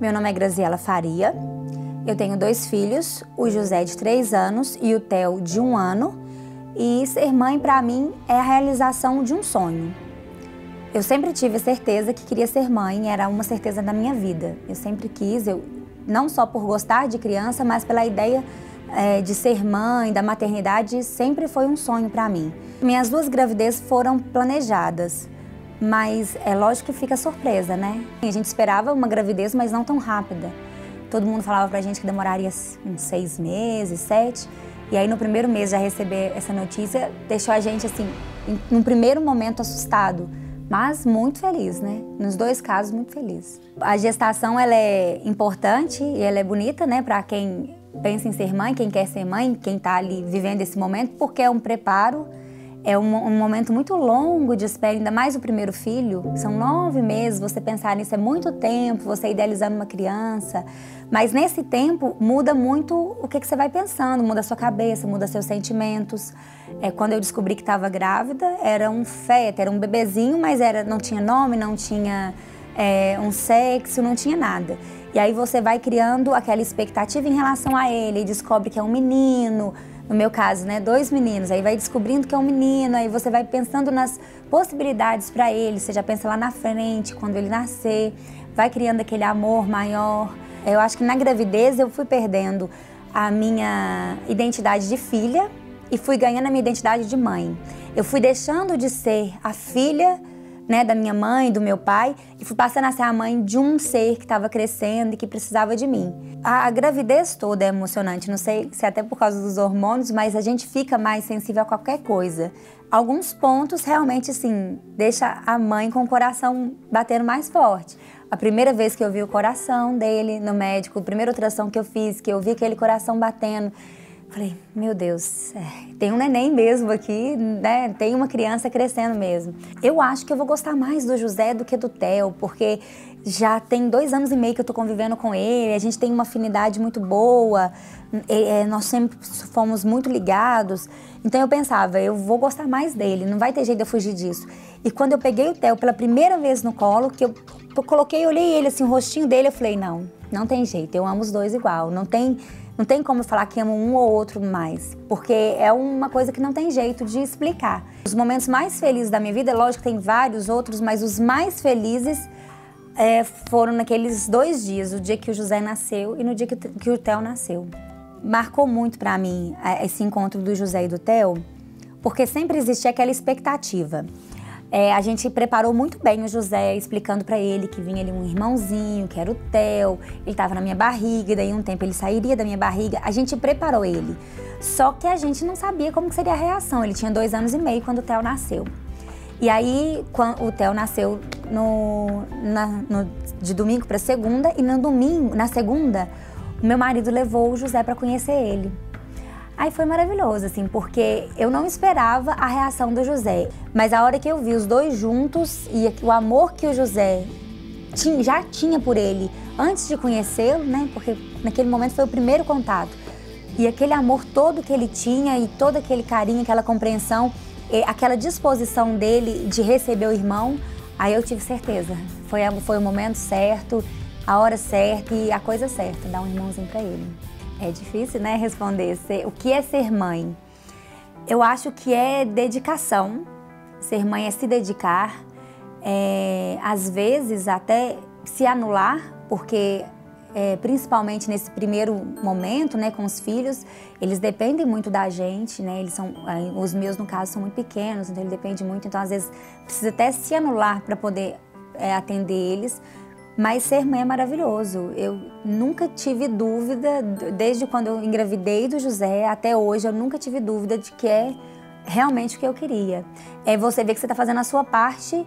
Meu nome é Graziela Faria. Eu tenho dois filhos, o José de três anos e o Theo de um ano. E ser mãe para mim é a realização de um sonho. Eu sempre tive certeza que queria ser mãe, era uma certeza da minha vida. Eu sempre quis, eu não só por gostar de criança, mas pela ideia é, de ser mãe, da maternidade, sempre foi um sonho para mim. Minhas duas gravidezes foram planejadas, mas é lógico que fica surpresa, né? A gente esperava uma gravidez, mas não tão rápida. Todo mundo falava pra gente que demoraria uns seis meses, sete. E aí no primeiro mês já receber essa notícia deixou a gente assim, num primeiro momento assustado, mas muito feliz, né? Nos dois casos muito feliz. A gestação ela é importante e ela é bonita, né, para quem pensa em ser mãe, quem quer ser mãe, quem está ali vivendo esse momento, porque é um preparo, é um, um, momento muito longo de espera, ainda mais o primeiro filho. São nove meses, você pensar nisso é muito tempo, você idealizando uma criança. Mas nesse tempo muda muito o que, que você vai pensando, muda a sua cabeça, muda seus sentimentos. É, quando eu descobri que estava grávida, era um feto, era um bebezinho, mas era, não tinha nome, não tinha é, um sexo, não tinha nada. E aí você vai criando aquela expectativa em relação a ele, e descobre que é um menino, no meu caso, né, dois meninos, aí vai descobrindo que é um menino, aí você vai pensando nas possibilidades para ele, você já pensa lá na frente, quando ele nascer, vai criando aquele amor maior. Eu acho que na gravidez eu fui perdendo a minha identidade de filha e fui ganhando a minha identidade de mãe. Eu fui deixando de ser a filha né, da minha mãe, do meu pai, e fui passando a ser a mãe de um ser que estava crescendo e que precisava de mim. A, a, gravidez toda é emocionante, não sei se é até por causa dos hormônios, mas a gente fica mais sensível a qualquer coisa. Alguns pontos realmente, assim, deixa a mãe com o coração batendo mais forte. A primeira vez que eu vi o coração dele no médico, a primeira ultrassom que eu fiz, que eu vi aquele coração batendo, Falei, meu Deus, é, tem um neném mesmo aqui, né? Tem uma criança crescendo mesmo. Eu acho que eu vou gostar mais do José do que do Theo, porque já tem dois anos e meio que eu tô convivendo com ele, a gente tem uma afinidade muito boa, é, nós sempre fomos muito ligados. Então eu pensava, eu vou gostar mais dele, não vai ter jeito de eu fugir disso. E quando eu peguei o Theo pela primeira vez no colo, que eu, eu coloquei, olhei ele assim, o rostinho dele, eu falei, não, não tem jeito, eu amo os dois igual, não tem não tem como falar que amo um ou outro mais, porque é uma coisa que não tem jeito de explicar. Os momentos mais felizes da minha vida, lógico que tem vários outros, mas os mais felizes é, foram naqueles dois dias, o dia que o José nasceu e no dia que, que o Theo nasceu. Marcou muito para mim é, esse encontro do José e do Theo, porque sempre existia aquela expectativa. É, a gente preparou muito bem o José, explicando para ele que vinha ali um irmãozinho, que era o Theo, ele estava na minha barriga, daí um tempo ele sairia da minha barriga. A gente preparou ele. Só que a gente não sabia como seria a reação. Ele tinha dois anos e meio quando o Theo nasceu. E aí, o Theo nasceu no, na, no, de domingo para segunda, e no domingo, na segunda, o meu marido levou o José para conhecer ele. Aí foi maravilhoso, assim, porque eu não esperava a reação do José. Mas a hora que eu vi os dois juntos e o amor que o José tinha, já tinha por ele antes de conhecê-lo, né? Porque naquele momento foi o primeiro contato. E aquele amor todo que ele tinha e todo aquele carinho, aquela compreensão, aquela disposição dele de receber o irmão, aí eu tive certeza. Foi, foi o momento certo, a hora certa e a coisa certa, dar um irmãozinho para ele. É difícil, né, responder. O que é ser mãe? Eu acho que é dedicação. Ser mãe é se dedicar, é, às vezes até se anular, porque é, principalmente nesse primeiro momento, né, com os filhos, eles dependem muito da gente, né? Eles são, os meus no caso são muito pequenos, então ele depende muito, então às vezes precisa até se anular para poder é, atender eles. Mas ser mãe é maravilhoso. Eu nunca tive dúvida, desde quando eu engravidei do José até hoje, eu nunca tive dúvida de que é realmente o que eu queria. É você ver que você está fazendo a sua parte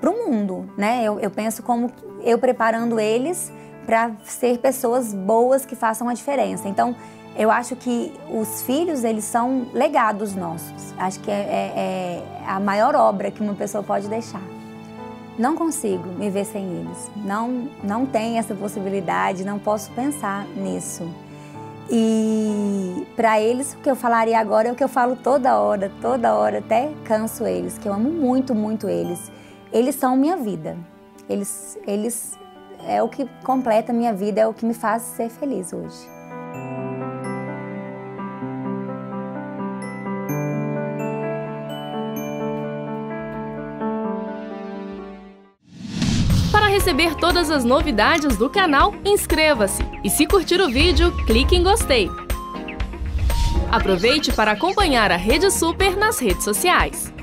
para o mundo, né? Eu, eu penso como eu preparando eles para ser pessoas boas que façam a diferença. Então, eu acho que os filhos, eles são legados nossos. Acho que é, é, é a maior obra que uma pessoa pode deixar. Não consigo me ver sem eles. Não, não tem essa possibilidade, não posso pensar nisso. E para eles, o que eu falaria agora é o que eu falo toda hora, toda hora, até canso eles, que eu amo muito, muito eles. Eles são minha vida. Eles, eles é o que completa minha vida, é o que me faz ser feliz hoje. Receber todas as novidades do canal, inscreva-se e se curtir o vídeo, clique em gostei. Aproveite para acompanhar a Rede Super nas redes sociais.